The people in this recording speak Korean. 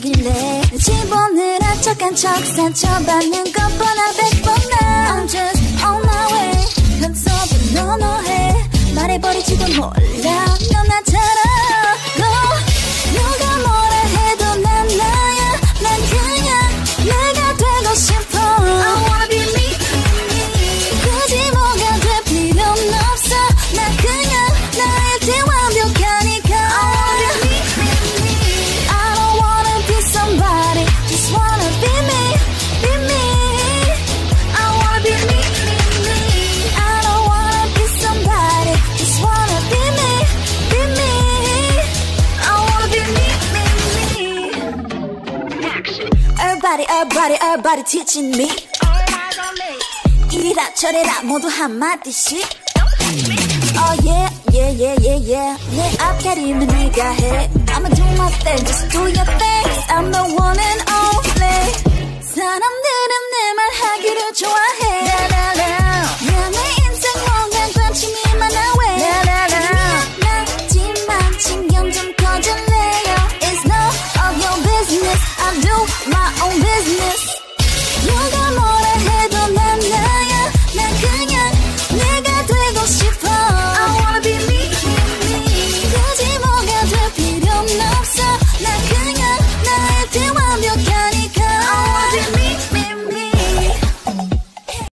내 집어넣으라 척한 척 상처받는 것보다 백번 해 말해버릴지도 몰라. 넌 나처럼 Everybody everybody everybody teaching me 이리라 저리라 모두 한마디씩 Oh yeah yeah yeah yeah yeah 내 앞가림은 네가 해 I'ma do my thing just do your thing I'm the one and only 사람들은 내 말 하기를 좋아해